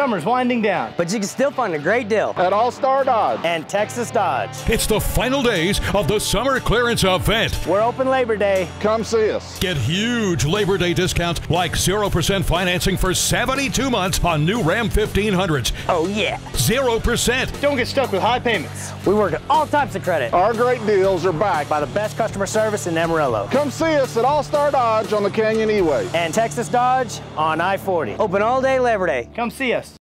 Summer's winding down. But you can still find a great deal at All Star Dodge and Texas Dodge. It's the final days of the summer clearance event. We're open Labor Day. Come see us. Get huge Labor Day discounts like 0% financing for 72 months on new Ram 1500s. Oh, yeah. 0%. Don't get stuck with high payments. We work at all types of credit. Our great deals are backed by the best customer service in Amarillo. Come see us at All Star Dodge on the Canyon E-Way and Texas Dodge on I 40. Open all day Labor Day. Come see us.